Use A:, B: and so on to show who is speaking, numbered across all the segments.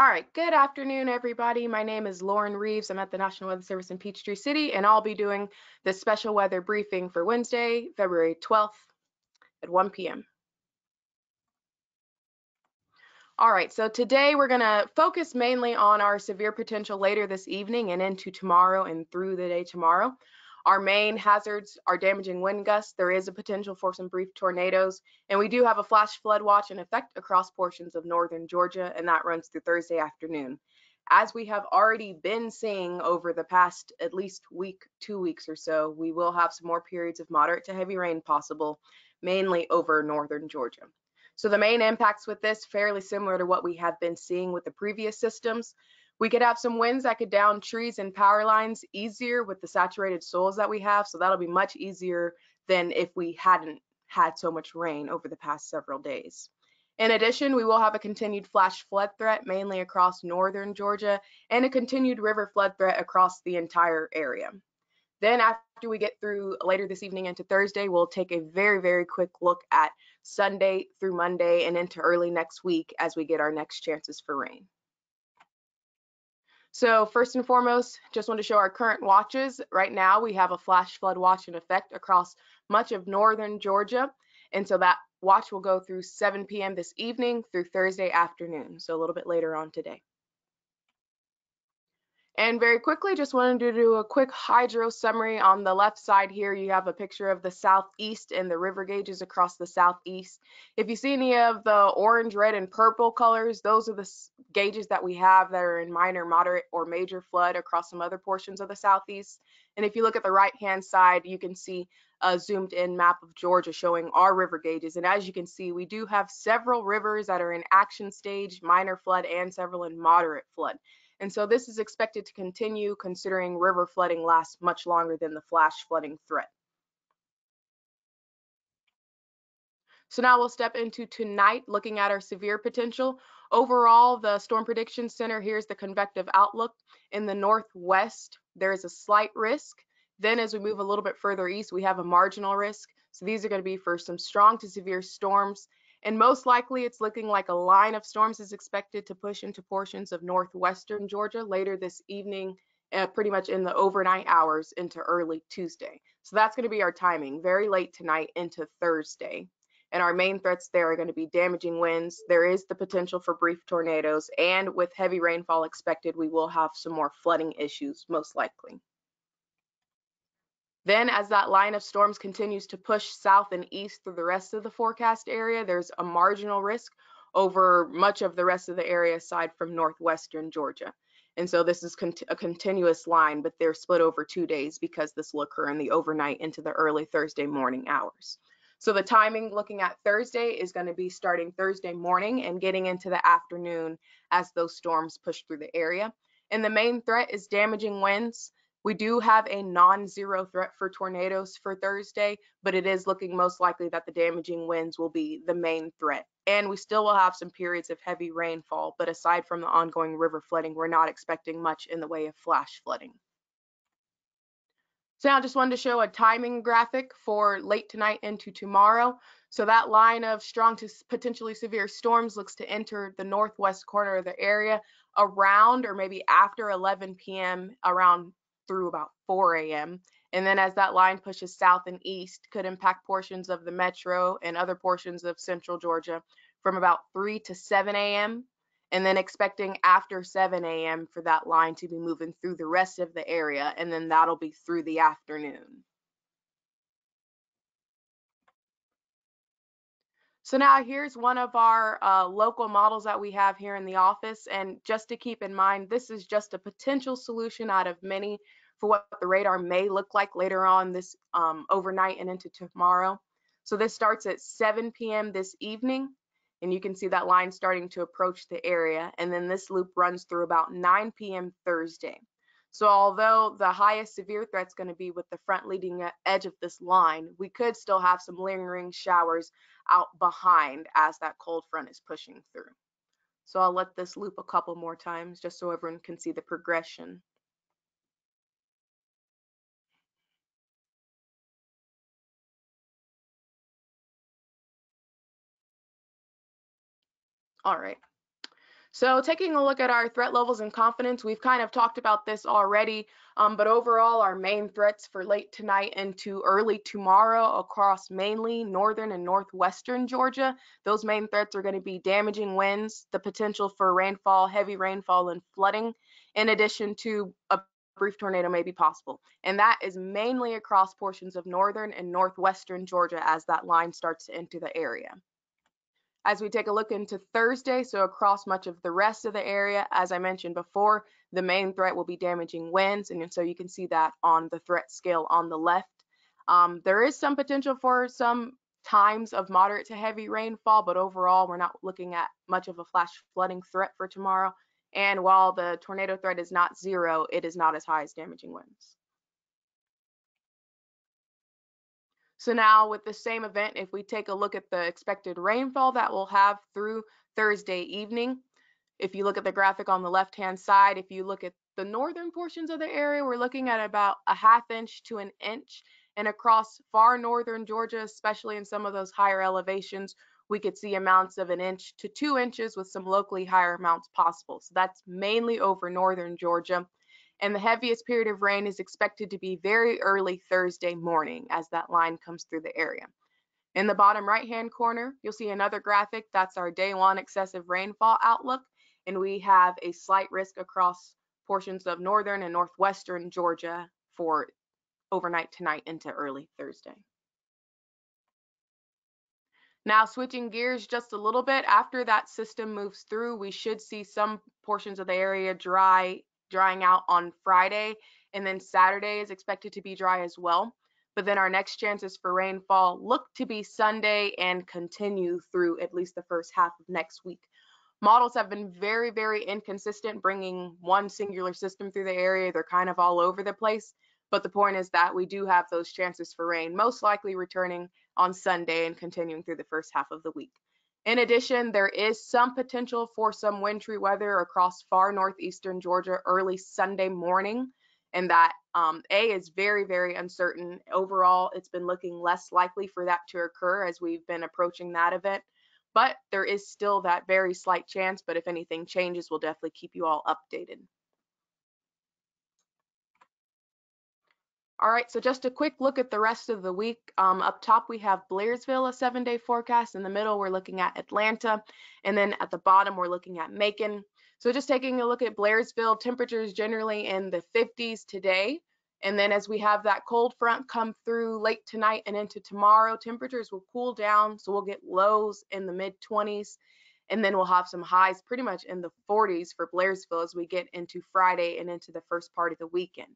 A: All right, good afternoon, everybody. My name is Lauren Reeves. I'm at the National Weather Service in Peachtree City, and I'll be doing the special weather briefing for Wednesday, February 12th at 1 p.m. All right, so today we're going to focus mainly on our severe potential later this evening and into tomorrow and through the day tomorrow. Our main hazards are damaging wind gusts. There is a potential for some brief tornadoes, and we do have a flash flood watch in effect across portions of northern Georgia, and that runs through Thursday afternoon. As we have already been seeing over the past at least week, two weeks or so, we will have some more periods of moderate to heavy rain possible, mainly over northern Georgia. So the main impacts with this fairly similar to what we have been seeing with the previous systems. We could have some winds that could down trees and power lines easier with the saturated soils that we have. So that'll be much easier than if we hadn't had so much rain over the past several days. In addition, we will have a continued flash flood threat mainly across northern Georgia and a continued river flood threat across the entire area. Then after we get through later this evening into Thursday, we'll take a very, very quick look at Sunday through Monday and into early next week as we get our next chances for rain. So first and foremost, just want to show our current watches. Right now we have a flash flood watch in effect across much of northern Georgia. And so that watch will go through 7 p.m. this evening through Thursday afternoon, so a little bit later on today. And very quickly, just wanted to do a quick hydro summary. On the left side here, you have a picture of the southeast and the river gauges across the southeast. If you see any of the orange, red, and purple colors, those are the gauges that we have that are in minor, moderate, or major flood across some other portions of the southeast. And if you look at the right-hand side, you can see a zoomed in map of Georgia showing our river gauges. And as you can see, we do have several rivers that are in action stage, minor flood, and several in moderate flood. And so this is expected to continue considering river flooding lasts much longer than the flash flooding threat. So now we'll step into tonight looking at our severe potential. Overall, the Storm Prediction Center, here's the convective outlook. In the northwest, there is a slight risk. Then as we move a little bit further east, we have a marginal risk. So these are going to be for some strong to severe storms and most likely it's looking like a line of storms is expected to push into portions of northwestern Georgia later this evening, uh, pretty much in the overnight hours into early Tuesday. So that's going to be our timing, very late tonight into Thursday. And our main threats there are going to be damaging winds. There is the potential for brief tornadoes, and with heavy rainfall expected, we will have some more flooding issues, most likely. Then as that line of storms continues to push south and east through the rest of the forecast area, there's a marginal risk over much of the rest of the area aside from northwestern Georgia. And so this is cont a continuous line, but they're split over two days because this will occur in the overnight into the early Thursday morning hours. So the timing looking at Thursday is going to be starting Thursday morning and getting into the afternoon as those storms push through the area. And the main threat is damaging winds. We do have a non-zero threat for tornadoes for Thursday, but it is looking most likely that the damaging winds will be the main threat. And we still will have some periods of heavy rainfall, but aside from the ongoing river flooding, we're not expecting much in the way of flash flooding. So now I just wanted to show a timing graphic for late tonight into tomorrow. So that line of strong to potentially severe storms looks to enter the northwest corner of the area around or maybe after 11 p.m. around through about 4 a.m. And then as that line pushes south and east, could impact portions of the metro and other portions of central Georgia from about 3 to 7 a.m. And then expecting after 7 a.m. for that line to be moving through the rest of the area. And then that'll be through the afternoon. So now here's one of our uh, local models that we have here in the office. And just to keep in mind, this is just a potential solution out of many for what the radar may look like later on this um, overnight and into tomorrow. So this starts at 7 p.m. this evening, and you can see that line starting to approach the area. And then this loop runs through about 9 p.m. Thursday. So although the highest severe threat is going to be with the front leading edge of this line, we could still have some lingering showers out behind as that cold front is pushing through. So I'll let this loop a couple more times just so everyone can see the progression. All right. So taking a look at our threat levels and confidence, we've kind of talked about this already, um, but overall our main threats for late tonight into early tomorrow across mainly northern and northwestern Georgia, those main threats are going to be damaging winds, the potential for rainfall, heavy rainfall and flooding, in addition to a brief tornado may be possible. And that is mainly across portions of northern and northwestern Georgia as that line starts to enter the area. As we take a look into Thursday, so across much of the rest of the area, as I mentioned before, the main threat will be damaging winds, and so you can see that on the threat scale on the left. Um, there is some potential for some times of moderate to heavy rainfall, but overall, we're not looking at much of a flash flooding threat for tomorrow. And while the tornado threat is not zero, it is not as high as damaging winds. So now with the same event, if we take a look at the expected rainfall that we'll have through Thursday evening, if you look at the graphic on the left-hand side, if you look at the northern portions of the area, we're looking at about a half inch to an inch. And across far northern Georgia, especially in some of those higher elevations, we could see amounts of an inch to two inches with some locally higher amounts possible. So that's mainly over northern Georgia and the heaviest period of rain is expected to be very early Thursday morning as that line comes through the area. In the bottom right hand corner, you'll see another graphic. That's our day one excessive rainfall outlook. And we have a slight risk across portions of northern and northwestern Georgia for overnight tonight into early Thursday. Now switching gears just a little bit, after that system moves through, we should see some portions of the area dry drying out on Friday, and then Saturday is expected to be dry as well. But then our next chances for rainfall look to be Sunday and continue through at least the first half of next week. Models have been very, very inconsistent, bringing one singular system through the area. They're kind of all over the place. But the point is that we do have those chances for rain, most likely returning on Sunday and continuing through the first half of the week. In addition, there is some potential for some wintry weather across far northeastern Georgia early Sunday morning, and that um, A is very, very uncertain. Overall, it's been looking less likely for that to occur as we've been approaching that event, but there is still that very slight chance. But if anything changes, we'll definitely keep you all updated. All right, so just a quick look at the rest of the week. Um, up top, we have Blairsville, a seven day forecast. In the middle, we're looking at Atlanta. And then at the bottom, we're looking at Macon. So just taking a look at Blairsville, temperatures generally in the 50s today. And then as we have that cold front come through late tonight and into tomorrow, temperatures will cool down. So we'll get lows in the mid 20s. And then we'll have some highs pretty much in the 40s for Blairsville as we get into Friday and into the first part of the weekend.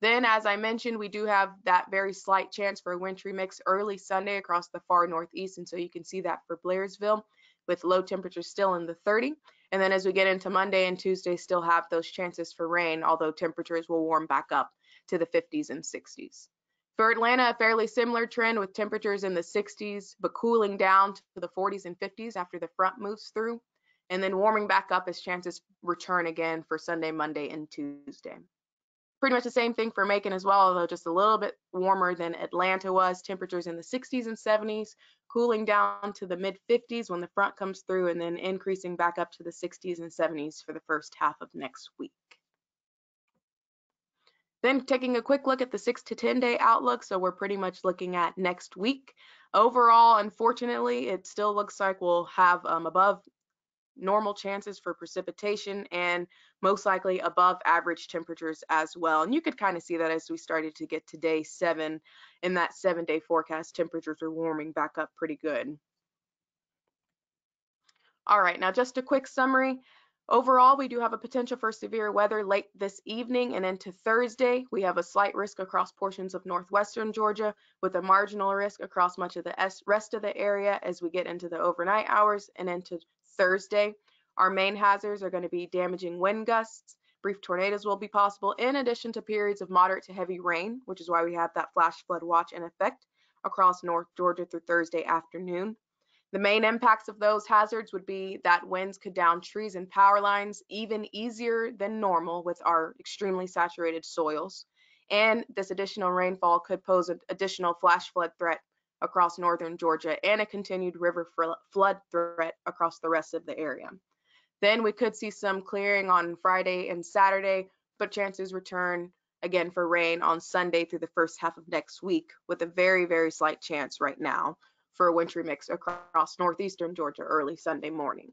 A: Then, as I mentioned, we do have that very slight chance for a wintry mix early Sunday across the far northeast. And so you can see that for Blairsville with low temperatures still in the 30. And then as we get into Monday and Tuesday, still have those chances for rain, although temperatures will warm back up to the 50s and 60s. For Atlanta, a fairly similar trend with temperatures in the 60s, but cooling down to the 40s and 50s after the front moves through, and then warming back up as chances return again for Sunday, Monday, and Tuesday. Pretty much the same thing for Macon as well, although just a little bit warmer than Atlanta was. Temperatures in the 60s and 70s, cooling down to the mid 50s when the front comes through, and then increasing back up to the 60s and 70s for the first half of next week. Then taking a quick look at the six to 10 day outlook. So we're pretty much looking at next week. Overall, unfortunately, it still looks like we'll have um, above normal chances for precipitation and most likely above average temperatures as well. And you could kind of see that as we started to get to day seven in that seven day forecast, temperatures are warming back up pretty good. All right, now just a quick summary. Overall, we do have a potential for severe weather late this evening and into Thursday. We have a slight risk across portions of northwestern Georgia with a marginal risk across much of the rest of the area as we get into the overnight hours and into Thursday. Our main hazards are going to be damaging wind gusts. Brief tornadoes will be possible in addition to periods of moderate to heavy rain, which is why we have that flash flood watch in effect across North Georgia through Thursday afternoon. The main impacts of those hazards would be that winds could down trees and power lines even easier than normal with our extremely saturated soils. And this additional rainfall could pose an additional flash flood threat across northern Georgia and a continued river flood threat across the rest of the area. Then we could see some clearing on Friday and Saturday, but chances return again for rain on Sunday through the first half of next week, with a very, very slight chance right now for a wintry mix across northeastern Georgia early Sunday morning.